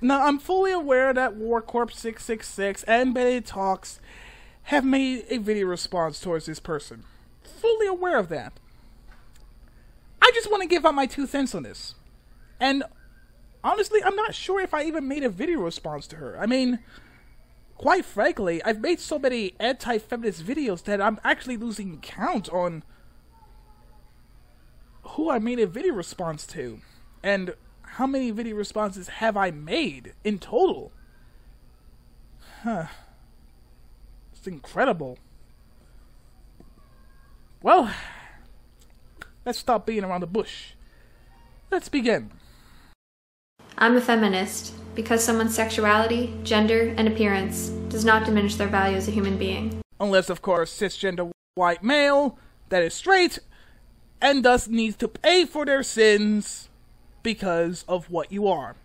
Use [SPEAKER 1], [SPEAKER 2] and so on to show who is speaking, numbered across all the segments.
[SPEAKER 1] Now, I'm fully aware that Warcorp 666 and Betty Talks have made a video response towards this person. Fully aware of that. I just want to give out my two cents on this. And honestly, I'm not sure if I even made a video response to her. I mean, quite frankly, I've made so many anti-feminist videos that I'm actually losing count on who I made a video response to. And how many video responses have I made in total? Huh. It's incredible. Well, let's stop being around the bush. Let's begin.
[SPEAKER 2] I'm a feminist because someone's sexuality, gender, and appearance does not diminish their value as a human being.
[SPEAKER 1] Unless, of course, cisgender white male that is straight and thus needs to pay for their sins because of what you are.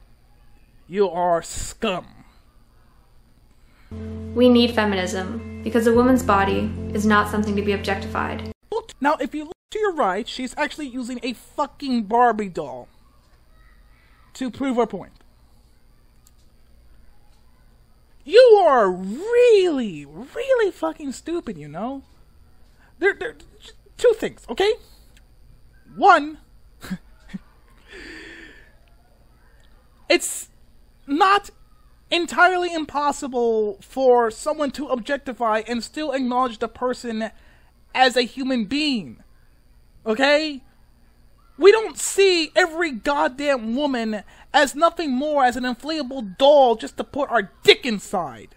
[SPEAKER 1] You are scum.
[SPEAKER 2] We need feminism because a woman's body is not something to be objectified.
[SPEAKER 1] Now, if you look to your right, she's actually using a fucking Barbie doll to prove her point. You are really, really fucking stupid, you know? There, there, two things, okay? One, it's not entirely impossible for someone to objectify and still acknowledge the person as a human being. Okay? We don't see every goddamn woman as nothing more as an inflatable doll just to put our dick inside.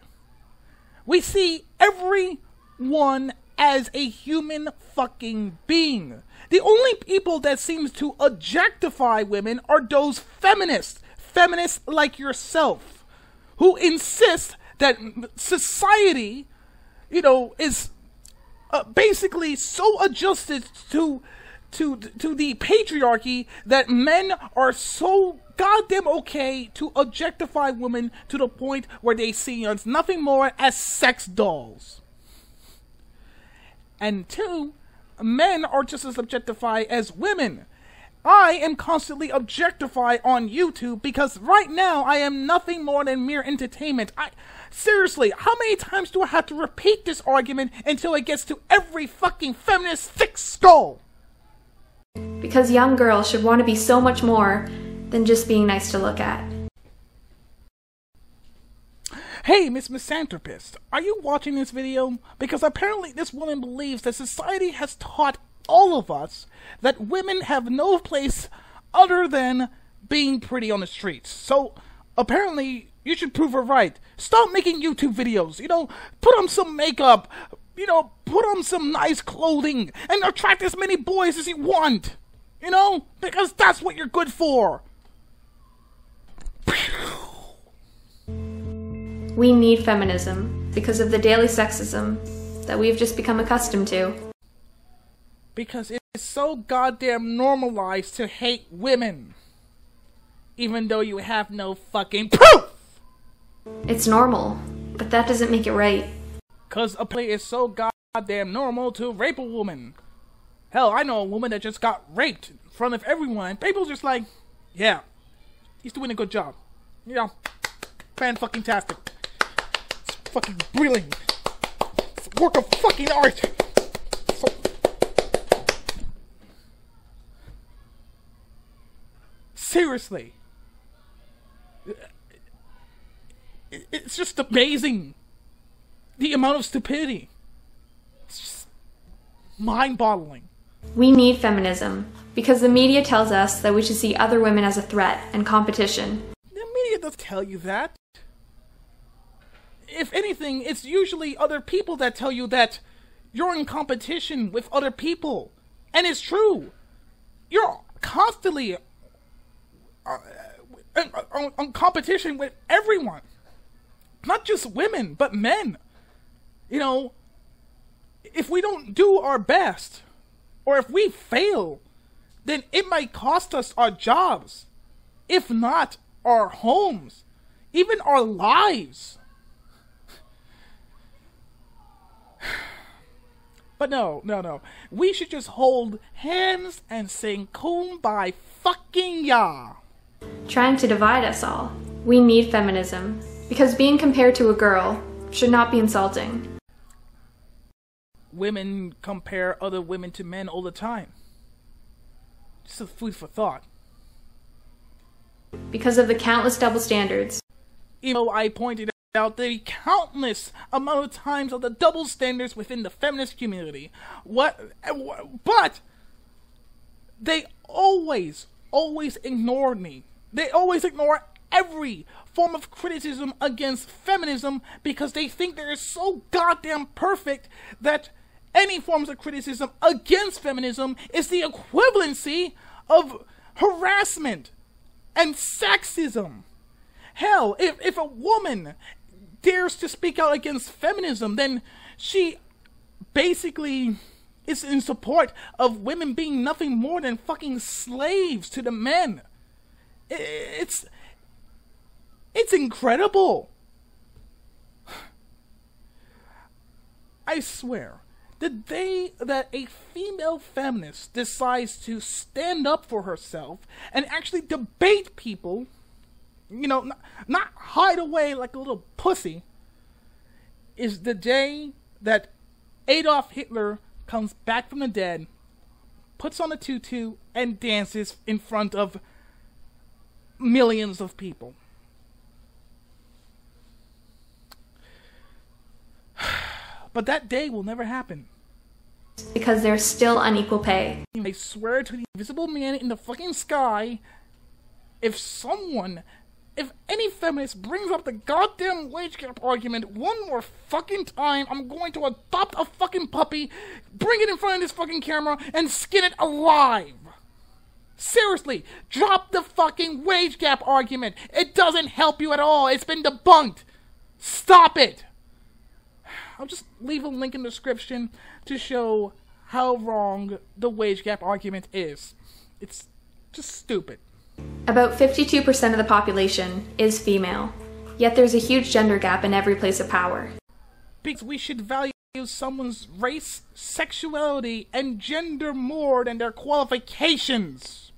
[SPEAKER 1] We see everyone as a human fucking being. The only people that seems to objectify women are those feminists, feminists like yourself, who insist that society, you know, is uh, basically so adjusted to to to the patriarchy that men are so goddamn okay to objectify women to the point where they see us nothing more as sex dolls. And two, men are just as objectified as women. I am constantly objectified on YouTube because right now I am nothing more than mere entertainment. I seriously, how many times do I have to repeat this argument until it gets to every fucking feminist thick skull?
[SPEAKER 2] Because young girls should want to be so much more than just being nice to look at.
[SPEAKER 1] Hey, Miss Misanthropist, are you watching this video? Because apparently this woman believes that society has taught all of us that women have no place other than being pretty on the streets. So apparently you should prove her right. Stop making YouTube videos. You know, put on some makeup. You know, put on some nice clothing and attract as many boys as you want. You know, because that's what you're good for.
[SPEAKER 2] We need feminism because of the daily sexism that we've just become accustomed to.
[SPEAKER 1] Because it's so goddamn normalized to hate women. Even though you have no fucking proof!
[SPEAKER 2] It's normal, but that doesn't make it right.
[SPEAKER 1] Cause a play is so goddamn normal to rape a woman. Hell, I know a woman that just got raped in front of everyone. People just like, yeah, he's doing a good job. You know, fan fucking tastic fucking brilliant. It's a work of fucking art. Seriously. It's just amazing. The amount of stupidity. It's just mind-boggling.
[SPEAKER 2] We need feminism because the media tells us that we should see other women as a threat and competition.
[SPEAKER 1] The media does tell you that if anything, it's usually other people that tell you that you're in competition with other people. And it's true. You're constantly uh, on, on competition with everyone. Not just women, but men. You know, if we don't do our best, or if we fail, then it might cost us our jobs. If not, our homes, even our lives. But no, no, no. We should just hold hands and sing Kumbaya fucking ya.
[SPEAKER 2] Trying to divide us all We need feminism because being compared to a girl should not be insulting.
[SPEAKER 1] Women compare other women to men all the time. Just a food for thought.
[SPEAKER 2] Because of the countless double standards.
[SPEAKER 1] Even though I pointed out the countless amount of times of the double standards within the feminist community. What? But they always, always ignored me. They always ignore every form of criticism against feminism because they think they're so goddamn perfect that any forms of criticism against feminism is the equivalency of harassment and sexism. Hell, if, if a woman dares to speak out against feminism, then she basically is in support of women being nothing more than fucking slaves to the men. It's it's incredible. I swear, the day that a female feminist decides to stand up for herself and actually debate people, you know, not, not hide away like a little pussy, is the day that Adolf Hitler comes back from the dead, puts on a tutu, and dances in front of millions of people. But that day will never happen.
[SPEAKER 2] Because there's still unequal pay.
[SPEAKER 1] I swear to the invisible man in the fucking sky, if someone, if any feminist brings up the goddamn wage gap argument one more fucking time, I'm going to adopt a fucking puppy, bring it in front of this fucking camera, and skin it alive. Seriously, drop the fucking wage gap argument. It doesn't help you at all. It's been debunked. Stop it. I'll just leave a link in the description to show how wrong the wage gap argument is. It's just stupid.
[SPEAKER 2] About 52% of the population is female, yet there's a huge gender gap in every place of power.
[SPEAKER 1] Because we should value someone's race, sexuality, and gender more than their qualifications.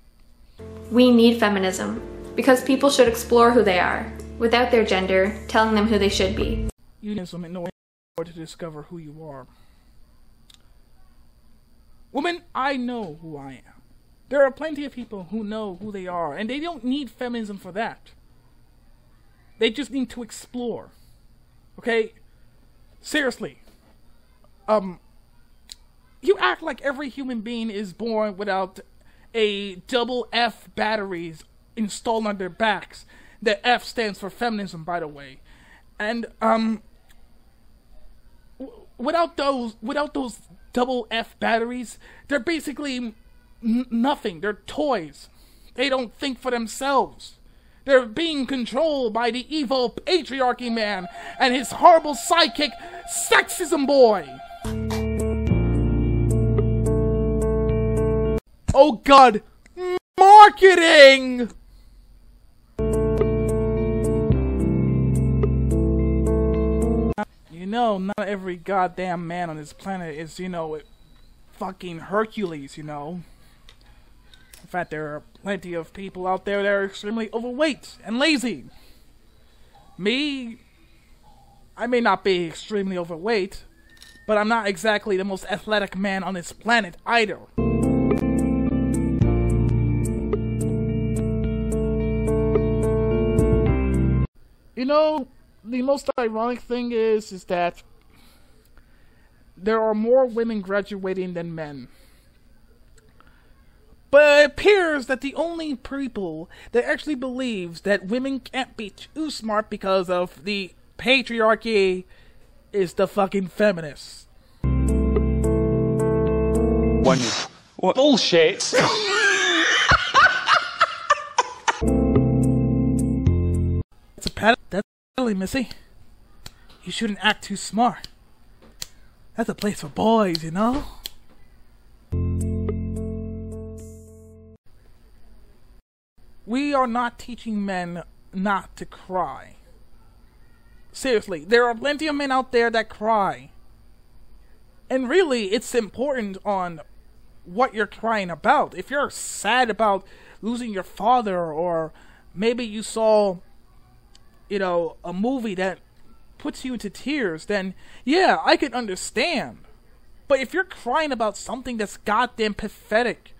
[SPEAKER 2] We need feminism because people should explore who they are, without their gender telling them who they should be.
[SPEAKER 1] Unionism in no to discover who you are. Woman, I know who I am. There are plenty of people who know who they are, and they don't need feminism for that. They just need to explore. Okay? Seriously. Um, you act like every human being is born without a double F batteries installed on their backs. The F stands for feminism, by the way. And, um, without those without those double F batteries, they're basically n- nothing. They're toys. They don't think for themselves. They're being controlled by the evil patriarchy man and his horrible sidekick, sexism boy. Oh god, marketing! You know, not every goddamn man on this planet is, you know, fucking Hercules, you know. Fact, there are plenty of people out there that are extremely overweight and lazy. Me, I may not be extremely overweight, but I'm not exactly the most athletic man on this planet either. You know, the most ironic thing is is that there are more women graduating than men. But it appears that the only people that actually believes that women can't be too smart because of the patriarchy is the fucking feminists.
[SPEAKER 3] One. What? Bullshit.
[SPEAKER 1] That's a pat. That's Really, Missy? You shouldn't act too smart. That's a place for boys, you know? We are not teaching men not to cry. Seriously, there are plenty of men out there that cry. And really, it's important on what you're crying about. If you're sad about losing your father, or maybe you saw you know, a movie that puts you into tears, then yeah, I can understand. But if you're crying about something that's goddamn pathetic,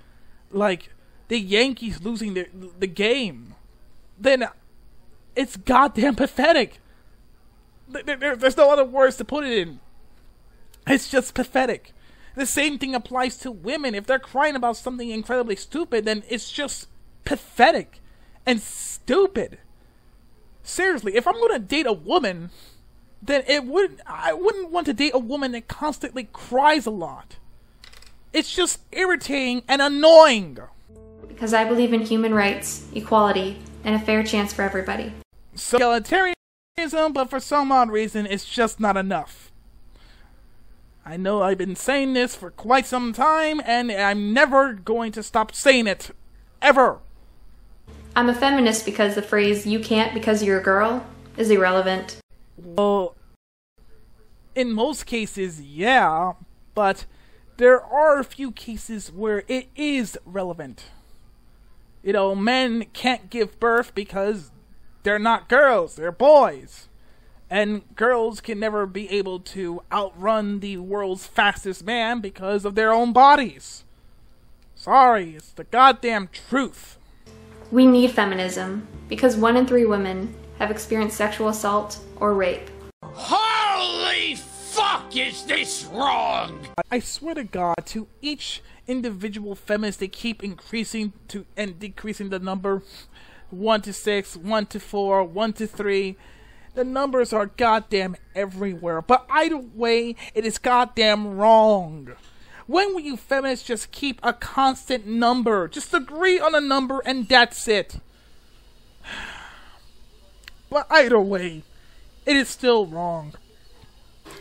[SPEAKER 1] like the Yankees losing the the game, then it's goddamn pathetic. There, there, there's no other words to put it in. It's just pathetic. The same thing applies to women. If they're crying about something incredibly stupid, then it's just pathetic and stupid. Seriously, if I'm going to date a woman, then it would I wouldn't want to date a woman that constantly cries a lot. It's just irritating and annoying.
[SPEAKER 2] Because I believe in human rights, equality, and a fair chance for everybody.
[SPEAKER 1] So egalitarianism, but for some odd reason, it's just not enough. I know I've been saying this for quite some time, and I'm never going to stop saying it. Ever.
[SPEAKER 2] I'm a feminist because the phrase, you can't because you're a girl, is irrelevant.
[SPEAKER 1] Well, in most cases, yeah, but there are a few cases where it is relevant. You know, men can't give birth because they're not girls, they're boys. And girls can never be able to outrun the world's fastest man because of their own bodies. Sorry, it's the goddamn truth.
[SPEAKER 2] We need feminism because one in three women have experienced sexual assault or rape.
[SPEAKER 4] Holy fuck, is this wrong?
[SPEAKER 1] I swear to God, to each individual feminists they keep increasing to and decreasing the number one to six, one to four, one to three. The numbers are goddamn everywhere. But either way, it is goddamn wrong. When will you feminists just keep a constant number? Just agree on a number and that's it. But either way, it is still wrong.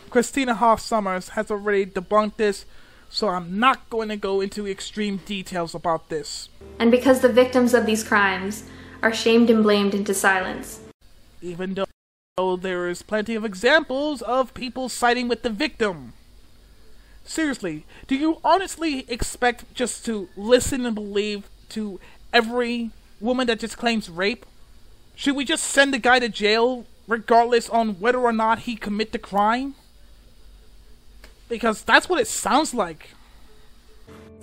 [SPEAKER 1] Christina Hoff Sommers has already debunked this, so I'm not going to go into extreme details about this.
[SPEAKER 2] And because the victims of these crimes are shamed and blamed into silence.
[SPEAKER 1] Even though there is plenty of examples of people siding with the victim. Seriously, do you honestly expect just to listen and believe to every woman that just claims rape? Should we just send the guy to jail regardless on whether or not he commit the crime? Because that's what it sounds like.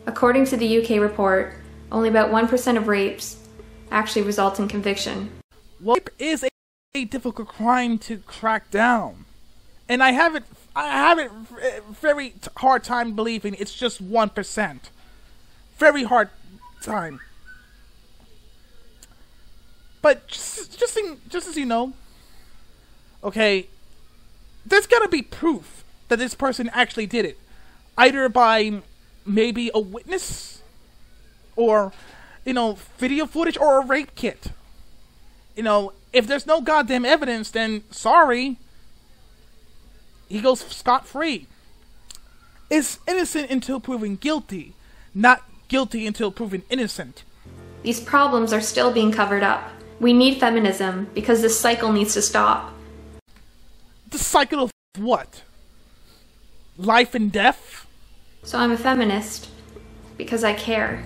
[SPEAKER 2] According to the UK report, only about 1% of rapes actually result in conviction.
[SPEAKER 1] Well, rape is a, a difficult crime to crack down. And I have it I have it very hard time believing it's just 1%. Very hard time. But just just, in, just as you know, okay, there's got to be proof that this person actually did it, either by maybe a witness, or you know, video footage or a rape kit. You know, if there's no goddamn evidence, then sorry, he goes scot free. Is innocent until proven guilty, not guilty until proven innocent.
[SPEAKER 2] These problems are still being covered up. We need feminism because this cycle needs to stop.
[SPEAKER 1] The cycle of what? Life and death?
[SPEAKER 2] So I'm a feminist because I care.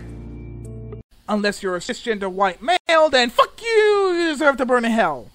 [SPEAKER 1] Unless you're a cisgender white male, then fuck you! You deserve to burn in hell.